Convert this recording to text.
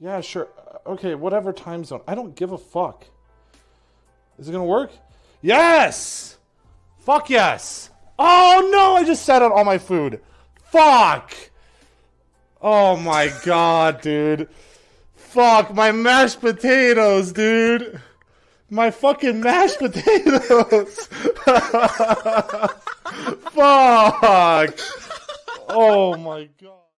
Yeah, sure. Uh, okay, whatever time zone. I don't give a fuck. Is it gonna work? Yes! Fuck yes! Oh no, I just sat out all my food. Fuck! Oh my god, dude. Fuck, my mashed potatoes, dude. My fucking mashed potatoes. Fuck. Oh my god.